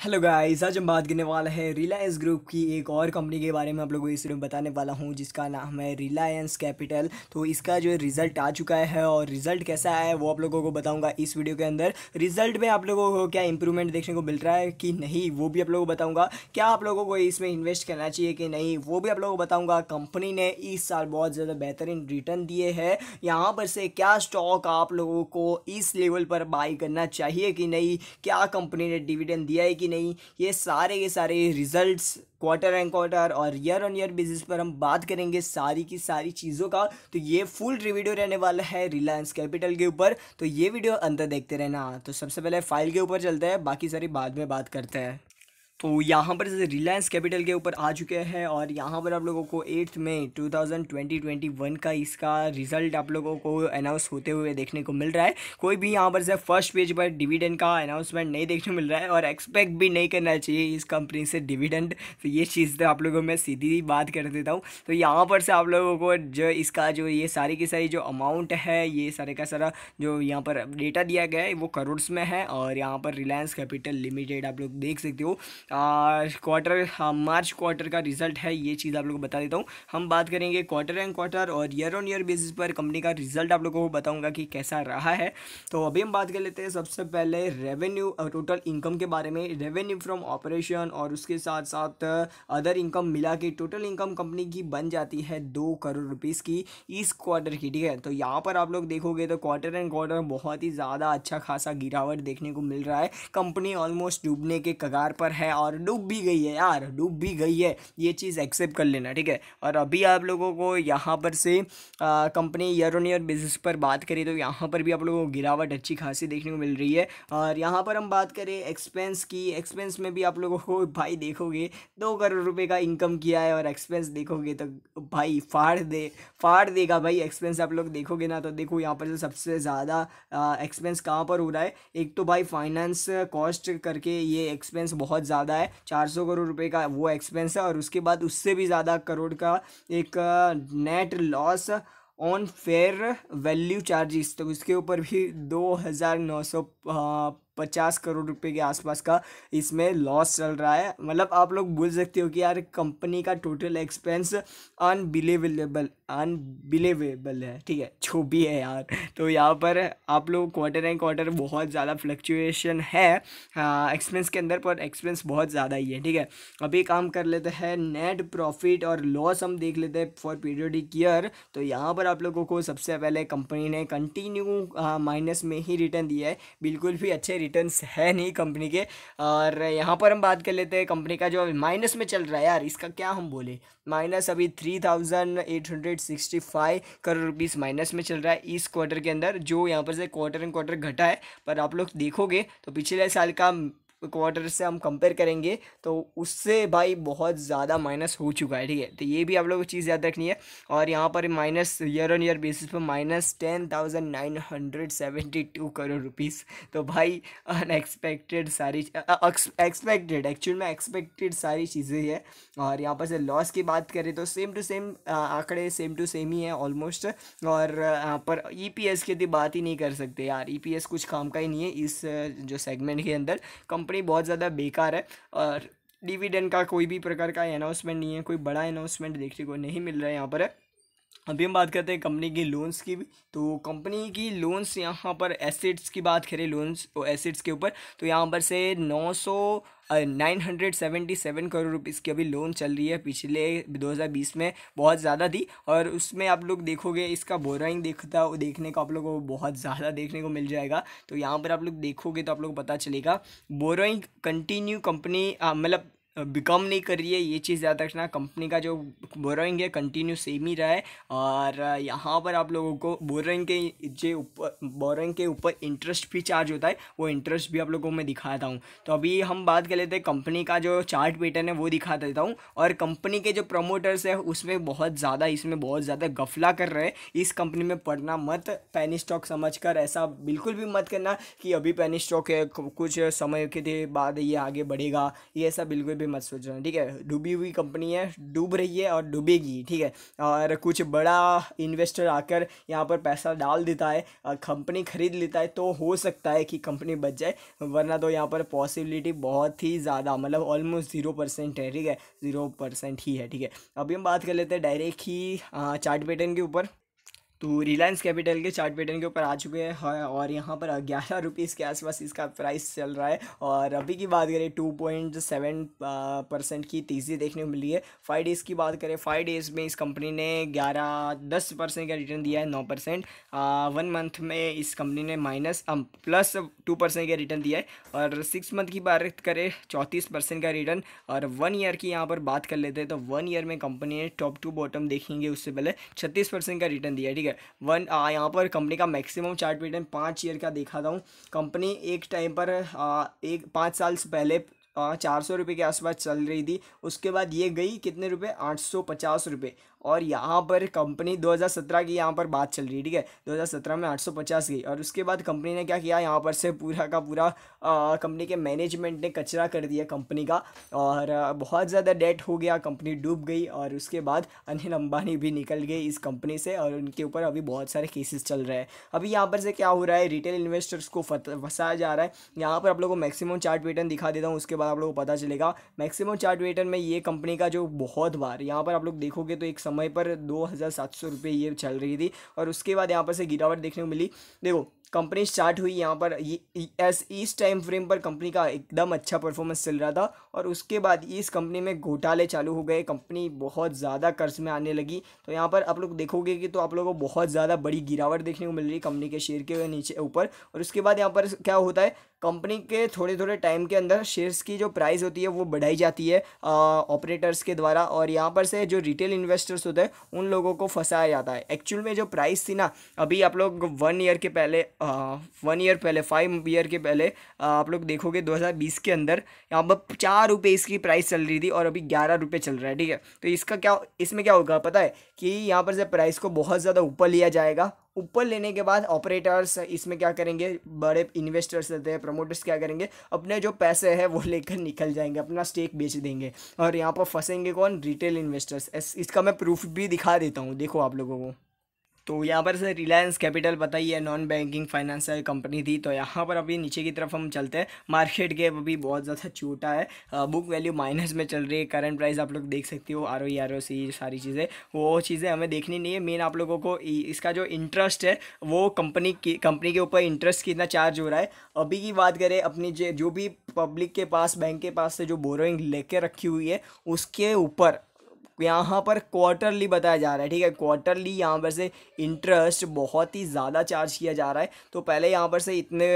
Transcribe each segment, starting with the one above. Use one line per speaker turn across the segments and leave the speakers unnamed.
Hello guys आज हम बात करने वाले हैं रिलायंस ग्रुप की एक और कंपनी के बारे में। आप लोगों को इस वीडियो में बताने वाला हूँ, जिसका नाम है रिलायंस कैपिटल तो इसका जो रिज़ल्ट आ चुका है और रिज़ल्ट कैसा है, वो आप लोगों को बताऊँगा इस वीडियो के अंदर। रिज़ल्ट में आप लोगों को क्या इंप्रूवमेंट देखने को मिल रहा है कि नहीं, वो भी आप लोगों को बताऊँगा। क्या आप लोगों को इसमें इन्वेस्ट करना चाहिए कि नहीं, वो भी आप लोगों को बताऊँगा। कंपनी ने इस साल बहुत ज़्यादा बेहतरीन रिटर्न दिए है। यहाँ पर से क्या स्टॉक आप लोगों को इस लेवल पर बाई करना चाहिए कि नहीं? क्या कंपनी ने डिविडेंड दिया है कि नहीं, ये सारे के सारे रिजल्ट्स क्वार्टर एंड क्वार्टर और ईयर ऑन ईयर बेसिस पर हम बात करेंगे सारी की सारी चीज़ों का। तो ये फुल रिवीडियो रहने वाला है रिलायंस कैपिटल के ऊपर। तो ये वीडियो अंदर देखते रहना। तो सबसे पहले फ़ाइल के ऊपर चलते हैं, बाकी सारी बाद में बात करते हैं। तो यहाँ पर जैसे रिलायंस कैपिटल के ऊपर आ चुके हैं और यहाँ पर आप लोगों को एट्थ में two thousand twenty twenty one का इसका रिज़ल्ट आप लोगों को अनाउंस होते हुए देखने को मिल रहा है। कोई भी यहाँ पर से फ़र्स्ट पेज पर डिविडेंड का अनाउंसमेंट नहीं देखने मिल रहा है और एक्सपेक्ट भी नहीं करना चाहिए इस कंपनी से डिविडेंड तो ये चीज़ तो आप लोगों में सीधी बात कर देता हूँ। तो यहाँ पर से आप लोगों को जो इसका जो ये सारी की सारी जो अमाउंट है, ये सारे का सारा जो यहाँ पर डेटा दिया गया है, वो करोड्स में है और यहाँ पर रिलायंस कैपिटल लिमिटेड आप लोग देख सकते हो। क्वार्टर मार्च क्वार्टर का रिज़ल्ट है, ये चीज़ आप लोग को बता देता हूँ। हम बात करेंगे क्वार्टर एंड क्वार्टर और ईयर ऑन ईयर बेसिस पर कंपनी का रिज़ल्ट आप लोगों को बताऊँगा कि कैसा रहा है। तो अभी हम बात कर लेते हैं सबसे पहले रेवेन्यू टोटल इनकम के बारे में। रेवेन्यू फ्रॉम ऑपरेशन और उसके साथ साथ अदर इनकम मिला के टोटल इनकम कंपनी की बन जाती है दो करोड़ रुपीज़ की इस क्वार्टर की, ठीक है? तो यहाँ पर आप लोग देखोगे तो क्वार्टर एंड क्वार्टर बहुत ही ज़्यादा अच्छा खासा गिरावट देखने को मिल रहा है। कंपनी ऑलमोस्ट डूबने के कगार पर है। और डूब भी गई है यार, डूब भी गई है। ये चीज़ एक्सेप्ट कर लेना, ठीक है? और अभी आप लोगों को यहाँ पर से company year on year basis पर बात करें तो यहाँ पर भी आप लोगों को गिरावट अच्छी खासी देखने को मिल रही है। और यहाँ पर हम बात करें एक्सपेंस की। एक्सपेंस में भी आप लोगों को, भाई देखोगे, दो करोड़ रुपये का इनकम किया है और एक्सपेंस देखोगे तो भाई फाड़ दे, फाड़ देगा भाई एक्सपेंस आप लोग देखोगे ना तो देखो यहाँ पर से सबसे ज़्यादा एक्सपेंस कहाँ पर हो रहा है? एक तो भाई फाइनेंस कॉस्ट करके ये एक्सपेंस बहुत ज़्यादा है, चार सौ करोड़ रुपए का वो एक्सपेंस है और उसके बाद उससे भी ज़्यादा करोड़ का एक net loss on fair value charges तो उसके ऊपर भी दो हज़ार नौ सौ पचास करोड़ रुपए के आसपास का इसमें लॉस चल रहा है। मतलब आप लोग बोल सकते हो कि यार कंपनी का टोटल एक्सपेंस अनबिलीवेबल अनबिलीवेबल है। ठीक है, जो भी है यार। तो यहाँ पर आप लोग क्वार्टर एंड क्वार्टर बहुत ज़्यादा फ्लक्चुएशन है। एक्सपेंस के अंदर पर एक्सपेंस बहुत ज़्यादा ही है। ठीक है, अभी काम कर लेते हैं नेट प्रॉफिट और लॉस हम देख लेते हैं फॉर पीरियडिक ईयर तो यहाँ पर आप लोगों को सबसे पहले कंपनी ने कंटिन्यू माइनस में ही रिटर्न दिया है। बिल्कुल भी अच्छे रिटर्न्स है नहीं कंपनी के। और यहाँ पर हम बात कर लेते हैं कंपनी का जो माइनस में चल रहा है यार, इसका क्या हम बोले? माइनस अभी three thousand eight hundred sixty five crore rupees minus में चल रहा है इस क्वार्टर के अंदर, जो यहाँ पर से क्वार्टर एंड क्वार्टर घटा है। पर आप लोग देखोगे तो पिछले साल का क्वार्टर से हम कंपेयर करेंगे तो उससे भाई बहुत ज़्यादा माइनस हो चुका है, ठीक है? तो ये भी आप लोगों को चीज़ याद रखनी है। और यहाँ पर minus year on year basis पर minus ten thousand nine hundred seventy two crore rupees तो भाई अनएक्सपेक्टेड सारी एक्सपेक्टेड एक्चुअल में एक्सपेक्टेड सारी चीज़ें हैं। और यहाँ पर से लॉस की बात करें तो सेम टू सेम आंकड़े सेम टू सेम ही है ऑलमोस्ट और यहाँ पर ई पी एस की बात ही नहीं कर सकते यार। ई पी एस कुछ काम का ही नहीं है इस, जो सेगमेंट के अंदर। कंपनी कंपनी बहुत ज़्यादा बेकार है और डिविडेंड का कोई भी प्रकार का अनाउंसमेंट नहीं है, कोई बड़ा अनाउंसमेंट देखने को नहीं मिल रहा है यहाँ पर। है अभी हम बात करते हैं कंपनी की लोन्स की तो कंपनी की लोन्स यहाँ पर एसेट्स की बात करें लोन्स और एसेट्स के ऊपर तो यहाँ पर से 900 nine hundred seventy seven crore rupees की अभी लोन चल रही है। पिछले 2020 में बहुत ज़्यादा थी और उसमें आप लोग देखोगे, इसका बोराइंग देखता देखने को आप लोगों को बहुत ज़्यादा देखने को मिल जाएगा। तो यहाँ पर आप लोग देखोगे तो आप लोग पता चलेगा। बोराइंग कंटिन्यू कंपनी मतलब बिकम नहीं कर रही है, ये चीज़ याद रखना। कंपनी का जो बोरोइंग है कंटिन्यू सेम ही रहा है। और यहाँ पर आप लोगों को बोरोइंग के जो ऊपर बोरोइंग के ऊपर इंटरेस्ट भी चार्ज होता है, वो इंटरेस्ट भी आप लोगों को मैं दिखाता हूँ। तो अभी हम बात कर लेते हैं कंपनी का जो चार्ट पैटर्न है, वो दिखा देता हूँ। और कंपनी के जो प्रमोटर्स है, उसमें बहुत ज़्यादा, इसमें बहुत ज़्यादा गफला कर रहे हैं। इस कंपनी में पढ़ना मत पैनी स्टॉक समझ कर ऐसा बिल्कुल भी मत करना कि अभी पैनी स्टॉक है कुछ समय के बाद ये आगे बढ़ेगा। ये ऐसा बिल्कुल भी मत सोचना ठीक है? डूबी हुई कंपनी है, डूब रही है और डूबेगी, ठीक है? और कुछ बड़ा इन्वेस्टर आकर यहाँ पर पैसा डाल देता है कंपनी खरीद लेता है तो हो सकता है कि कंपनी बच जाए, वरना तो यहाँ पर पॉसिबिलिटी बहुत ही ज़्यादा मतलब ऑलमोस्ट ज़ीरो परसेंट है, ठीक है? ज़ीरो परसेंट ही है, ठीक है? अभी हम बात कर लेते हैं डायरेक्ट ही चार्ट पैटर्न के ऊपर। तो रिलायंस कैपिटल के चार्ट पैटर्न के ऊपर आ चुके हैं, और यहाँ पर ग्यारह रुपीज़ के आसपास इसका प्राइस चल रहा है। और अभी की बात करें टू पॉइंट सेवन परसेंट की तेज़ी देखने को मिली है। फाइव डेज़ की बात करें फाइव डेज़ में इस कंपनी ने ग्यारह, दस परसेंट का रिटर्न दिया है, नौ परसेंट वन मंथ में इस कंपनी ने माइनस प्लस टू परसेंट का रिटर्न दिया है। और सिक्स मंथ की बात करें, चौंतीस परसेंट का रिटर्न और वन ईयर की यहाँ पर बात कर लेते हैं तो वन ईयर में कंपनी ने टॉप टू बॉटम देखेंगे, उससे पहले छत्तीस परसेंट का रिटर्न दिया है, ठीक है? है। वन यहाँ पर कंपनी का मैक्सिमम चार्ट पैटर्न पाँच ईयर का देखा था कंपनी एक टाइम पर आ, एक पाँच साल से पहले चार सौ रुपये के आसपास चल रही थी। उसके बाद ये गई कितने रुपए? आठ सौ पचास रुपये और यहाँ पर कंपनी 2017 की यहाँ पर बात चल रही है, ठीक है? 2017 में 850 गई और उसके बाद कंपनी ने क्या किया? यहाँ पर से पूरा का पूरा कंपनी के मैनेजमेंट ने कचरा कर दिया कंपनी का और बहुत ज़्यादा डेट हो गया, कंपनी डूब गई और उसके बाद अनिल अंबानी भी निकल गए इस कंपनी से और उनके ऊपर अभी बहुत सारे केसेस चल रहे हैं। अभी यहाँ पर से क्या हो रहा है? रिटेल इन्वेस्टर्स को फंसाया जा रहा है। यहाँ पर आप लोगों को मैक्सिमम चार्ट पैटर्न दिखा देता हूँ, उसके बाद आप लोगों को पता चलेगा। मैक्सिमम चार्ट पैटर्न में ये कंपनी का जो बहुत बार, यहाँ पर आप लोग देखोगे तो एक समय पर दो हज़ार सात सौ रुपये ये चल रही थी और उसके बाद यहाँ पर से गिरावट देखने को मिली। देखो कंपनी स्टार्ट हुई यहाँ पर एस इस टाइम फ्रेम पर कंपनी का एकदम अच्छा परफॉर्मेंस चल रहा था और उसके बाद इस कंपनी में घोटाले चालू हो गए। कंपनी बहुत ज़्यादा कर्ज में आने लगी। तो यहाँ पर आप लोग देखोगे कि तो आप लोगों को बहुत ज़्यादा बड़ी गिरावट देखने को मिल रही है कंपनी के शेयर के नीचे, ऊपर। और उसके बाद यहाँ पर क्या होता है कंपनी के थोड़े थोड़े टाइम के अंदर शेयर्स की जो प्राइस होती है, वो बढ़ाई जाती है ऑपरेटर्स के द्वारा और यहाँ पर से जो रिटेल इन्वेस्टर्स होते हैं, उन लोगों को फंसाया जाता है। एक्चुअल में जो प्राइस थी ना, अभी आप लोग वन ईयर के पहले वन ईयर पहले, फाइव ईयर के पहले आप लोग देखोगे 2020 के अंदर यहाँ पर चार रुपये इसकी प्राइस चल रही थी और अभी ग्यारह रुपये चल रहा है, ठीक है? तो इसका क्या, इसमें क्या होगा, पता है कि यहाँ पर से प्राइस को बहुत ज़्यादा ऊपर लिया जाएगा ऊपर लेने के बाद ऑपरेटर्स इसमें क्या करेंगे? बड़े इन्वेस्टर्स रहते हैं प्रमोटर्स क्या करेंगे? अपने जो पैसे हैं, वो लेकर निकल जाएँगे, अपना स्टेक बेच देंगे। और यहाँ पर फंसेंगे कौन? रिटेल इन्वेस्टर्स इसका मैं प्रूफ भी दिखा देता हूँ। देखो आप लोगों को। तो यहाँ पर से रिलायंस कैपिटल बताइए नॉन बैंकिंग फाइनेंशियल कंपनी थी तो यहाँ पर अभी नीचे की तरफ़ हम चलते हैं। मार्केट के अभी बहुत ज़्यादा छोटा है। बुक वैल्यू माइनस में चल रही है। करंट प्राइस आप लोग देख सकते हो आर ओ आर ओ सी सारी चीज़ें। वो चीज़ें हमें देखनी नहीं है। मेन आप लोगों को इसका जो इंटरेस्ट है, वो कंपनी की कंपनी के ऊपर इंटरेस्ट कितना चार्ज हो रहा है। अभी की बात करें, अपनी जो भी पब्लिक के पास बैंक के पास से जो बोरोइंग लेके रखी हुई है, उसके ऊपर यहाँ पर क्वार्टरली बताया जा रहा है, ठीक है? क्वार्टरली यहाँ पर से इंटरेस्ट बहुत ही ज़्यादा चार्ज किया जा रहा है। तो पहले यहाँ पर से इतने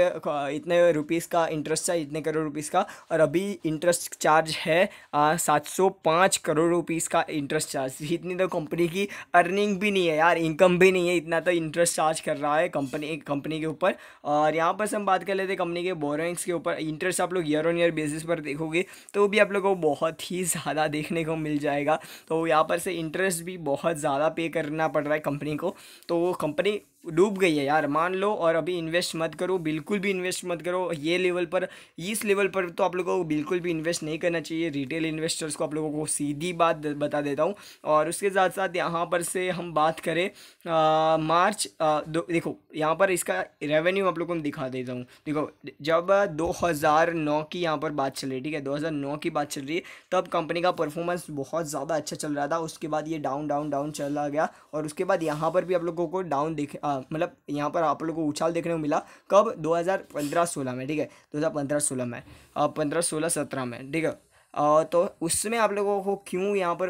इतने रुपीज़ का इंटरेस्ट है इतने करोड़ रुपीज़ का, और अभी इंटरेस्ट चार्ज है सात सौ पाँच करोड़ रुपीज़ का इंटरेस्ट चार्ज इतनी तो कंपनी की अर्निंग भी नहीं है यार इनकम भी नहीं है, इतना तो इंटरेस्ट चार्ज कर रहा है कंपनी कंपनी के ऊपर। और यहाँ पर हम बात कर लेते हैं कंपनी के बोरोइंग्स के ऊपर। इंटरेस्ट आप लोग ईयर ऑन ईयर बेसिस पर देखोगे तो भी आप लोग को बहुत ही ज़्यादा देखने को मिल जाएगा। तो तो यहाँ पर से इंटरेस्ट भी बहुत ज़्यादा पे करना पड़ रहा है कंपनी को। तो कंपनी डूब गई है यार। मान लो और अभी इन्वेस्ट मत करो बिल्कुल भी इन्वेस्ट मत करो। ये लेवल पर इस लेवल पर तो आप लोगों को बिल्कुल भी इन्वेस्ट नहीं करना चाहिए। रिटेल इन्वेस्टर्स को आप लोगों को सीधी बात बता देता हूँ। और उसके साथ साथ यहाँ पर से हम बात करें आ, मार्च आ, दो देखो यहाँ पर इसका रेवेन्यू आप लोगों को दिखा देता हूँ। देखो जब 2009 की यहाँ पर बात चल रही है ठीक है? 2009 की बात चल रही है तब कंपनी का परफॉर्मेंस बहुत ज़्यादा अच्छा चल रहा था। उसके बाद ये डाउन डाउन डाउन चला गया। और उसके बाद यहाँ पर भी आप लोगों को डाउन दिख मतलब यहाँ पर आप लोग को उछाल देखने को मिला कब? 2015-16 में, ठीक है? 2015-16 में पंद्रह सोलह सत्रह में, ठीक है? तो उसमें आप लोगों को क्यों यहाँ पर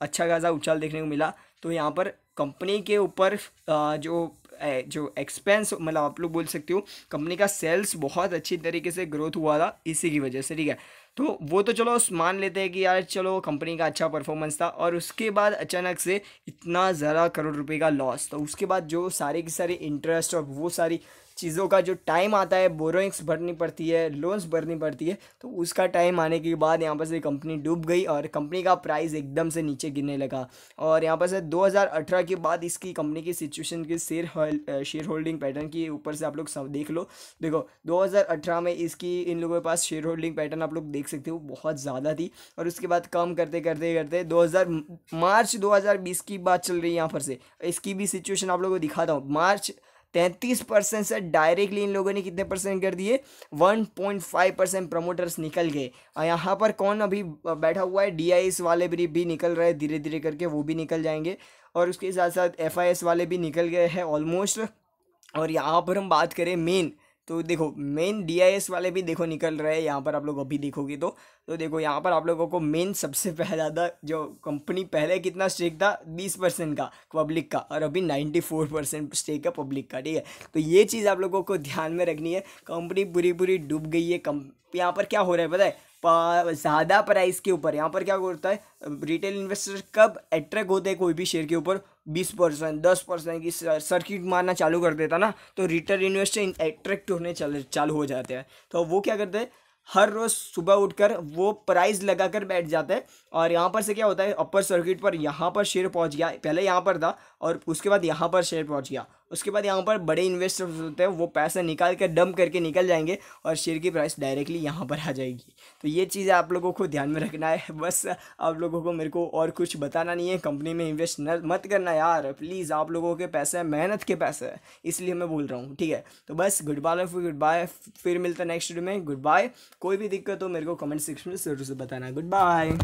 अच्छा खासा उछाल देखने को मिला? तो यहाँ पर कंपनी के ऊपर जो जो एक्सपेंस मतलब आप लोग बोल सकते हो कंपनी का सेल्स बहुत अच्छी तरीके से ग्रोथ हुआ था, इसी की वजह से, ठीक है? तो वो तो चलो मान लेते हैं कि यार चलो कंपनी का अच्छा परफॉर्मेंस था और उसके बाद अचानक से इतना ज़्यादा करोड़ रुपए का लॉस तो उसके बाद जो सारे के सारे इंटरेस्ट और वो सारी चीज़ों का जो टाइम आता है बोरोइंग्स भरनी पड़ती है लोन्स भरनी पड़ती है तो उसका टाइम आने के बाद यहाँ पर से कंपनी डूब गई और कंपनी का प्राइस एकदम से नीचे गिरने लगा। और यहाँ पर से 2018 के बाद इसकी कंपनी की सिचुएशन की शेयर शेयर होल्डिंग पैटर्न की ऊपर से आप लोग सब देख लो। देखो 2018 में इसकी, इन लोगों के पास शेयर होल्डिंग पैटर्न आप लोग देख सकते हो, बहुत ज़्यादा थी। और उसके बाद कम करते करते करते 2000 मार्च 2020 की बात चल रही है यहाँ पर से। इसकी भी सिचुएशन आप लोगों को दिखाता हूँ। मार्च तैंतीस परसेंट से डायरेक्टली इन लोगों ने कितने परसेंट कर दिए? One point five percent promoters निकल गए। और यहाँ पर कौन अभी बैठा हुआ है? डीआईएस वाले भी भी निकल रहे धीरे धीरे करके, वो भी निकल जाएँगे। और उसके साथ साथ एफ़ वाले भी निकल गए हैं ऑलमोस्ट और यहाँ पर हम बात करें मेन तो देखो मेन डीआईएस वाले भी देखो निकल रहे हैं, यहाँ पर आप लोग अभी देखोगे तो। तो देखो, यहाँ पर आप लोगों को मेन सबसे पहला था, जो कंपनी पहले कितना स्टेक था? बीस परसेंट का पब्लिक का, और अभी नाइन्टी फोर परसेंट स्टेक है पब्लिक का, ठीक है? तो ये चीज़ आप लोगों को ध्यान में रखनी है। कंपनी पूरी पूरी डूब गई है, कम, यहाँ पर क्या हो रहा है पता है? ज़्यादा प्राइस के ऊपर, यहाँ पर क्या होता है? रिटेल इन्वेस्टर कब अट्रैक्ट होते हैं कोई भी शेयर के ऊपर? बीस परसेंट, दस परसेंट की सर्किट मारना चालू कर देता ना तो रिटर्न इन्वेस्टर अट्रैक्ट होने चल, चालू हो जाते हैं। तो वो क्या करते हैं? हर रोज़ सुबह उठकर वो प्राइस लगाकर बैठ जाते हैं। और यहाँ पर से क्या होता है? अपर सर्किट पर यहाँ पर शेयर पहुँच गया। पहले यहाँ पर था और उसके बाद यहाँ पर शेयर पहुँच गया। उसके बाद यहाँ पर बड़े इन्वेस्टर्स होते हैं, वो पैसा निकाल कर डंप करके निकल जाएँगे और शेयर की प्राइस डायरेक्टली यहाँ पर आ जाएगी। तो ये चीज़ें आप लोगों को ध्यान में रखना है। बस आप लोगों को मेरे को और कुछ बताना नहीं है। कंपनी में इन्वेस्ट मत करना यार। प्लीज़ आप लोगों के पैसे मेहनत के पैसे है। इसलिए मैं बोल रहा हूँ, ठीक है? तो बस गुड बाय गुड बाय फिर मिलता नेक्स्ट वीडियो में। गुड बाय कोई भी दिक्कत हो मेरे को कमेंट सेक्शन में ज़रूर से बताना। Good bye